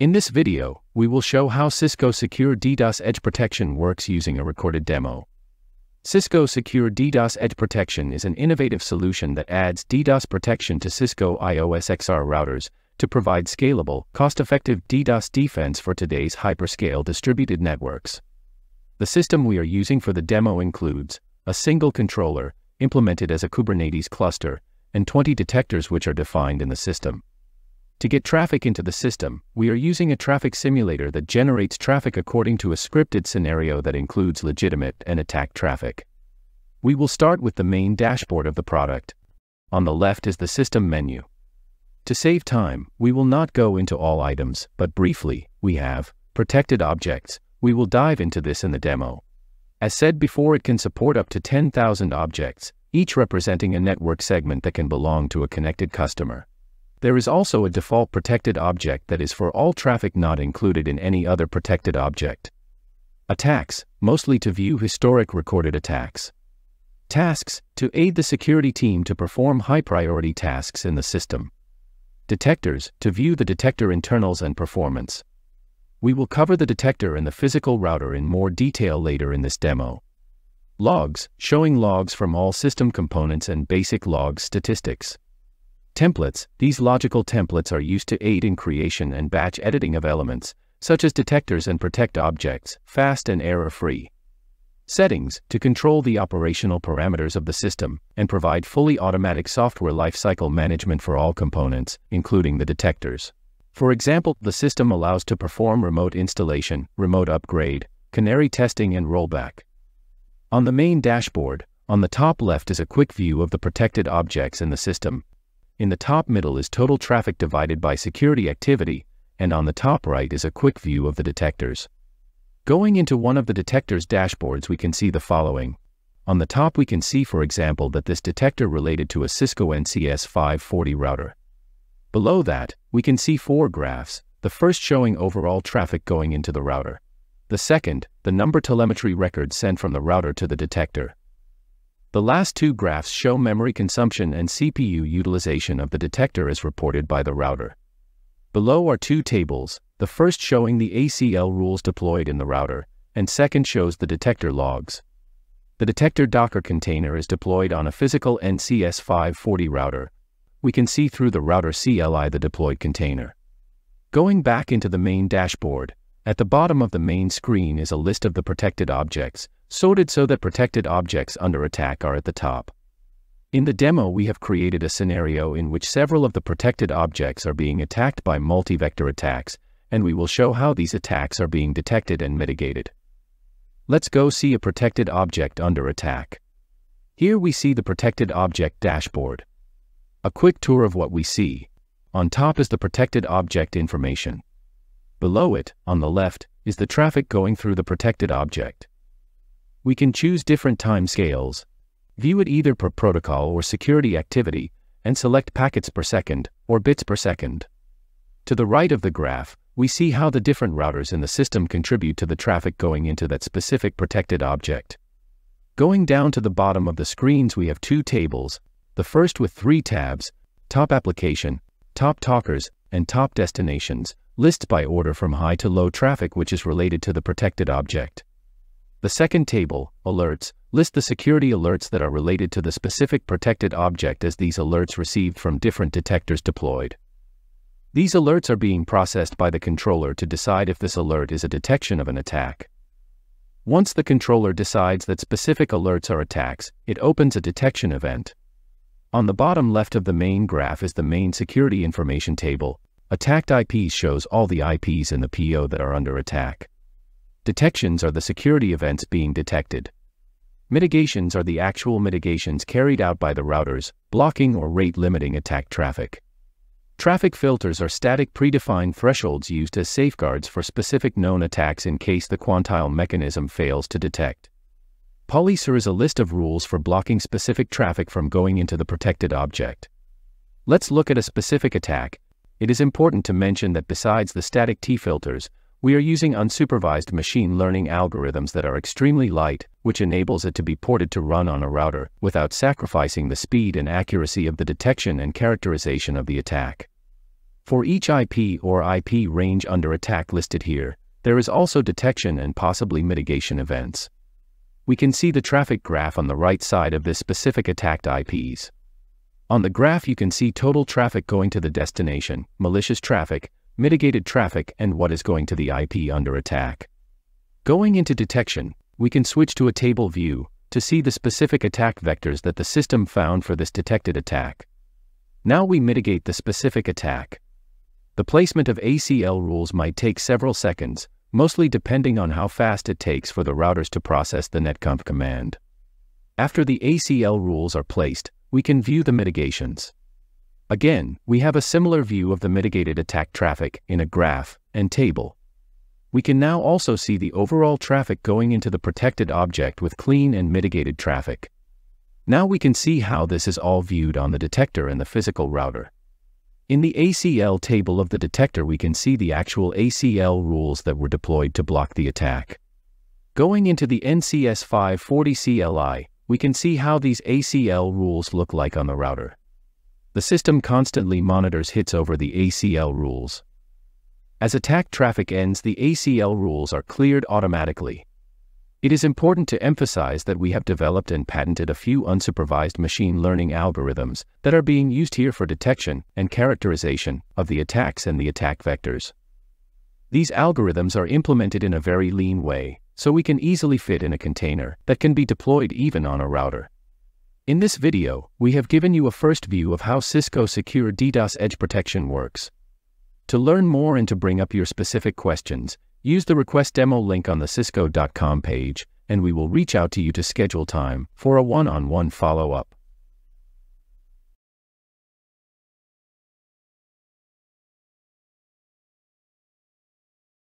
In this video, we will show how Cisco Secure DDoS Edge Protection works using a recorded demo. Cisco Secure DDoS Edge Protection is an innovative solution that adds DDoS protection to Cisco IOS XR routers to provide scalable, cost-effective DDoS defense for today's hyperscale distributed networks. The system we are using for the demo includes a single controller, implemented as a Kubernetes cluster, and 20 detectors which are defined in the system. To get traffic into the system, we are using a traffic simulator that generates traffic according to a scripted scenario that includes legitimate and attack traffic. We will start with the main dashboard of the product. On the left is the system menu. To save time, we will not go into all items, but briefly, we have protected objects. We will dive into this in the demo. As said before, it can support up to 10,000 objects, each representing a network segment that can belong to a connected customer. There is also a default protected object that is for all traffic not included in any other protected object. Attacks, mostly to view historic recorded attacks. Tasks, to aid the security team to perform high priority tasks in the system. Detectors, to view the detector internals and performance. We will cover the detector and the physical router in more detail later in this demo. Logs, showing logs from all system components and basic log statistics. Templates These logical templates are used to aid in creation and batch editing of elements, such as detectors and protect objects, fast and error-free. Settings to control the operational parameters of the system and provide fully automatic software lifecycle management for all components, including the detectors. For example, the system allows to perform remote installation, remote upgrade, canary testing and rollback. On the main dashboard, on the top left is a quick view of the protected objects in the system, in the top middle is total traffic divided by security activity, and on the top right is a quick view of the detectors. Going into one of the detector's dashboards we can see the following. On the top we can see for example that this detector related to a Cisco NCS 540 router. Below that, we can see four graphs, the first showing overall traffic going into the router. The second, the number telemetry records sent from the router to the detector. The last two graphs show memory consumption and CPU utilization of the detector as reported by the router. Below are two tables, the first showing the ACL rules deployed in the router, and second shows the detector logs. The detector Docker container is deployed on a physical NCS 540 router. We can see through the router CLI the deployed container. Going back into the main dashboard, at the bottom of the main screen is a list of the protected objects, sorted so that protected objects under attack are at the top. In the demo we have created a scenario in which several of the protected objects are being attacked by multi-vector attacks, and we will show how these attacks are being detected and mitigated. Let's go see a protected object under attack. Here we see the protected object dashboard. A quick tour of what we see. On top is the protected object information. Below it, on the left, is the traffic going through the protected object. We can choose different time scales, view it either per protocol or security activity, and select packets per second or bits per second. To the right of the graph, we see how the different routers in the system contribute to the traffic going into that specific protected object. Going down to the bottom of the screens we have two tables, the first with three tabs, top application, top talkers, and top destinations, lists by order from high to low traffic which is related to the protected object. The second table, alerts, lists the security alerts that are related to the specific protected object as these alerts received from different detectors deployed. These alerts are being processed by the controller to decide if this alert is a detection of an attack. Once the controller decides that specific alerts are attacks, it opens a detection event. On the bottom left of the main graph is the main security information table. Attacked IPs shows all the IPs in the PO that are under attack. Detections are the security events being detected. Mitigations are the actual mitigations carried out by the routers, blocking or rate limiting attack traffic. Traffic filters are static predefined thresholds used as safeguards for specific known attacks in case the quantile mechanism fails to detect. Policer is a list of rules for blocking specific traffic from going into the protected object. Let's look at a specific attack. It is important to mention that besides the static T-filters, we are using unsupervised machine learning algorithms that are extremely light, which enables it to be ported to run on a router without sacrificing the speed and accuracy of the detection and characterization of the attack. For each IP or IP range under attack listed here, there is also detection and possibly mitigation events. We can see the traffic graph on the right side of this specific attacked IPs. On the graph you can see total traffic going to the destination, malicious traffic, mitigated traffic and what is going to the IP under attack. Going into detection, we can switch to a table view to see the specific attack vectors that the system found for this detected attack. Now we mitigate the specific attack. The placement of ACL rules might take several seconds, mostly depending on how fast it takes for the routers to process the netconf command. After the ACL rules are placed, we can view the mitigations. Again, we have a similar view of the mitigated attack traffic in a graph and table. We can now also see the overall traffic going into the protected object with clean and mitigated traffic. Now we can see how this is all viewed on the detector and the physical router. In the ACL table of the detector we can see the actual ACL rules that were deployed to block the attack. Going into the NCS 540 CLI, we can see how these ACL rules look like on the router. The system constantly monitors hits over the ACL rules. As attack traffic ends the ACL rules are cleared automatically. It is important to emphasize that we have developed and patented a few unsupervised machine learning algorithms that are being used here for detection and characterization of the attacks and the attack vectors. These algorithms are implemented in a very lean way, so we can easily fit in a container that can be deployed even on a router. In this video, we have given you a first view of how Cisco Secure DDoS Edge Protection works. To learn more and to bring up your specific questions, Use the request demo link on the cisco.com page, and we will reach out to you to schedule time for a one on one follow up.